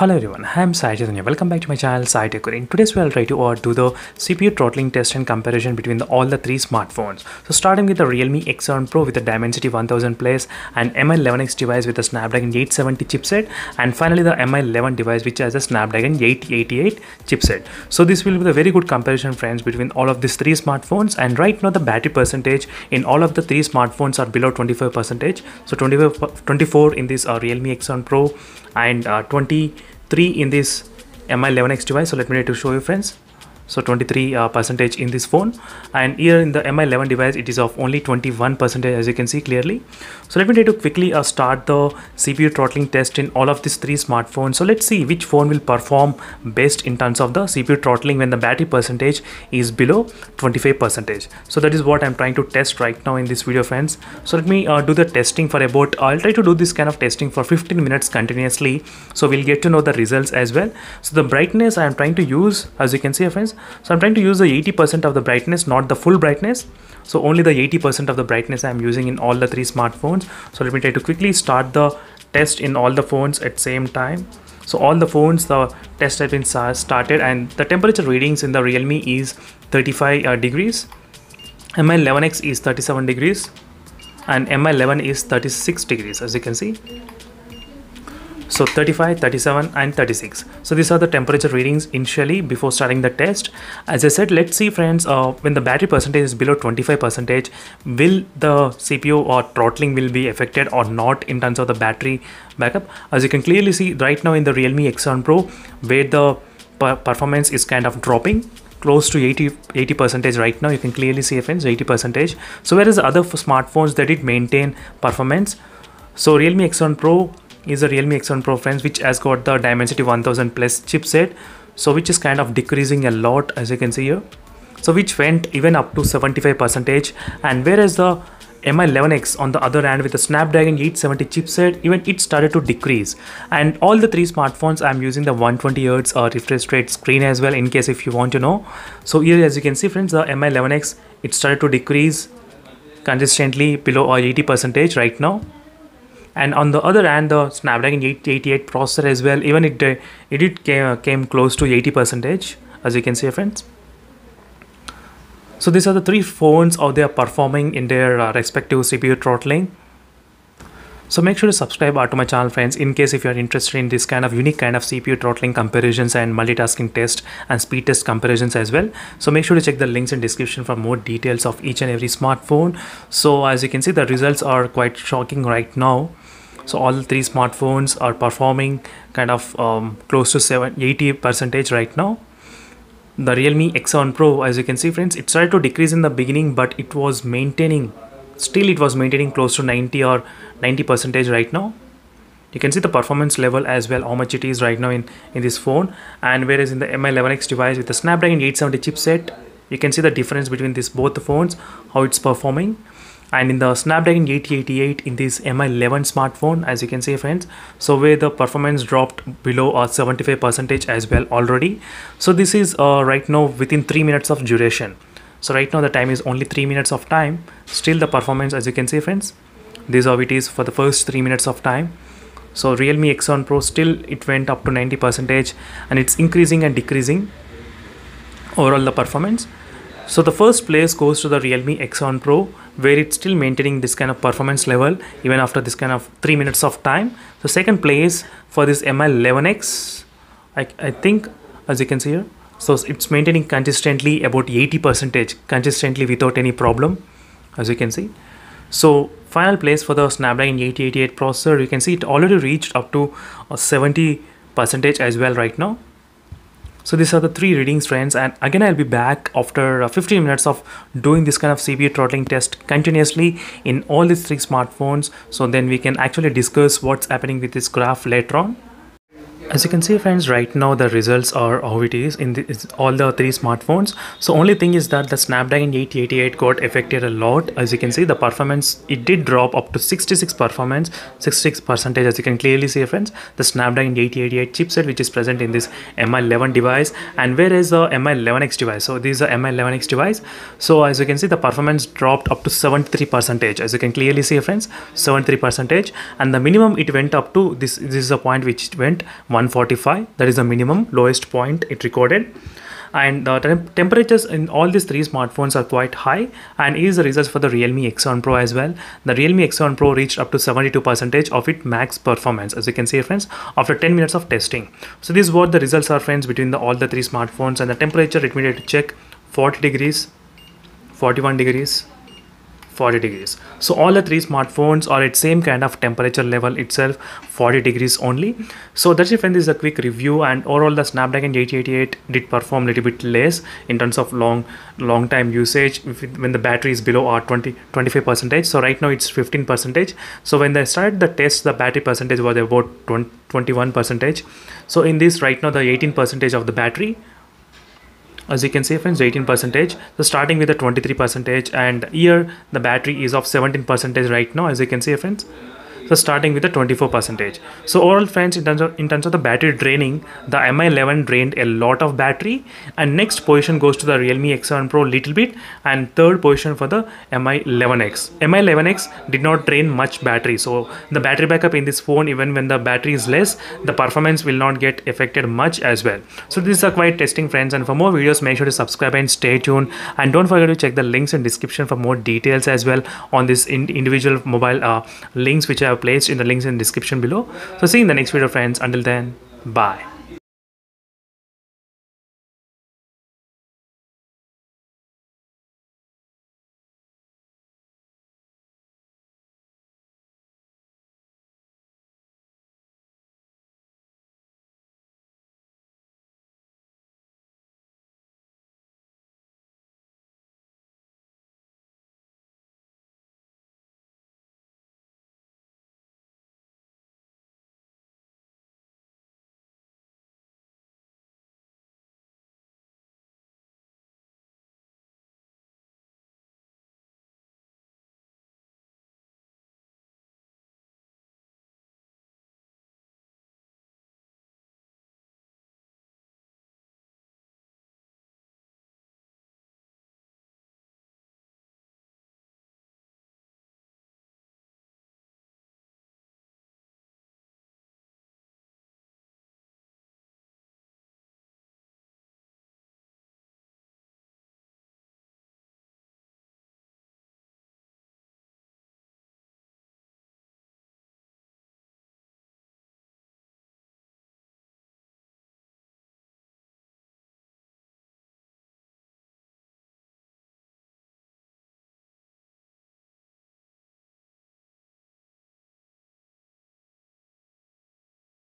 Hello everyone, I am Sai Chaitanya. Welcome back to my channel Sai Tech In today's video I'll try to do the CPU throttling test and comparison between the, all the three smartphones. So starting with the Realme X7 Pro with the Dimensity 1000 Plus and Mi11X device with the Snapdragon 870 chipset and finally the Mi11 device which has a Snapdragon 888 chipset. So this will be the very good comparison friends between all of these three smartphones and right now the battery percentage in all of the three smartphones are below 25 percentage. So 25, 24 in this uh, Realme X7 Pro and uh, 23 in this mi11x device. So let me try to show you friends so 23 uh, percentage in this phone. And here in the mi11 device it is of only 21 percentage as you can see clearly. So let me try to quickly uh, start the cpu throttling test in all of these three smartphones. So let's see which phone will perform best in terms of the cpu throttling when the battery percentage is below 25 percentage. So that is what i'm trying to test right now in this video friends. So let me uh, do the testing for about i'll try to do this kind of testing for 15 minutes continuously. So we'll get to know the results as well. So the brightness i'm trying to use as you can see friends so I'm trying to use the 80% of the brightness not the full brightness. So only the 80% of the brightness I'm using in all the three smartphones. So let me try to quickly start the test in all the phones at same time. So all the phones the test has been started and the temperature readings in the Realme is 35 uh, degrees. Mi11X is 37 degrees and Mi11 is 36 degrees as you can see so 35 37 and 36 so these are the temperature readings initially before starting the test. As i said let's see friends uh, when the battery percentage is below 25 percentage will the cpu or throttling will be affected or not in terms of the battery backup? As you can clearly see right now in the realme x1 pro where the performance is kind of dropping close to 80 80 percentage right now. You can clearly see friends 80 percentage. So whereas other smartphones that it maintain performance. So realme x1 pro is the Realme X1 Pro friends which has got the Dimensity 1000 plus chipset. So which is kind of decreasing a lot as you can see here. So which went even up to 75 percentage. And whereas the Mi11X on the other hand with the Snapdragon 870 chipset even it started to decrease. And all the three smartphones I'm using the 120 Hz uh, refresh rate screen as well in case if you want to know. So here as you can see friends the Mi11X it started to decrease consistently below 80 percentage right now and on the other hand the snapdragon 888 processor as well even it uh, it, it came, uh, came close to 80 percentage as you can see friends. So these are the three phones how they are performing in their uh, respective cpu throttling so make sure to subscribe to my channel friends in case if you are interested in this kind of unique kind of CPU throttling comparisons and multitasking test and speed test comparisons as well. So make sure to check the links in description for more details of each and every smartphone. So as you can see the results are quite shocking right now so all three smartphones are performing kind of um, close to 7 80 percentage right now the realme x7 pro as you can see friends it started to decrease in the beginning but it was maintaining still it was maintaining close to 90 or 90 percentage right now. You can see the performance level as well how much it is right now in in this phone. And whereas in the mi11x device with the snapdragon 870 chipset you can see the difference between these both phones how it's performing. And in the Snapdragon 888 in this Mi11 smartphone as you can see friends so where the performance dropped below a 75 percentage as well already. So this is uh, right now within 3 minutes of duration so right now the time is only 3 minutes of time. Still the performance as you can see friends is how it is for the first 3 minutes of time. So Realme X7 Pro still it went up to 90 percentage and it's increasing and decreasing overall the performance. So the first place goes to the Realme X7 Pro where it's still maintaining this kind of performance level even after this kind of 3 minutes of time. So second place for this Mi11X I, I think as you can see here so it's maintaining consistently about 80 percentage consistently without any problem as you can see. So final place for the Snapdragon 888 processor you can see it already reached up to 70 percentage as well right now so these are the three readings friends and again I'll be back after uh, 15 minutes of doing this kind of CPU throttling test continuously in all these three smartphones so then we can actually discuss what's happening with this graph later on. As you can see friends, right now the results are how it is in the, all the three smartphones. So only thing is that the Snapdragon 888 got affected a lot. As you can see the performance, it did drop up to 66 performance, 66 percentage as you can clearly see friends. The Snapdragon 888 chipset which is present in this Mi11 device and where is the Mi11X device? So this is the Mi11X device. So as you can see the performance dropped up to 73 percentage as you can clearly see friends, 73 percentage and the minimum it went up to this, this is a point which went 1 145 that is the minimum lowest point it recorded. And the temp- temperatures in all these three smartphones are quite high and is the results for the realme x7 pro as well. The realme x7 pro reached up to 72 percentage of its max performance as you can see friends after 10 minutes of testing. So these what the results are friends between the, all the three smartphones and the temperature it to check 40 degrees 41 degrees 40 degrees. So all the three smartphones are at same kind of temperature level itself 40 degrees only. So that's it friend this is a quick review and overall the snapdragon 888 did perform a little bit less in terms of long long time usage when the battery is below our 20 25 percentage. So right now it's 15 percentage. So when they started the test the battery percentage was about 20, 21 percentage. So in this right now the 18 percentage of the battery as you can see friends 18 percentage. So starting with the 23 percentage and here the battery is of 17 percentage right now as you can see friends so starting with the 24 percentage. So overall friends in terms of in terms of the battery draining the mi 11 drained a lot of battery. And next position goes to the realme x7 pro little bit. And third position for the mi 11x mi 11x did not drain much battery. So the battery backup in this phone even when the battery is less the performance will not get affected much as well. So this is a quite testing friends. And for more videos make sure to subscribe and stay tuned. And don't forget to check the links in description for more details as well on this in individual mobile uh, links which i have placed in the links in the description below. So see you in the next video friends. Until then bye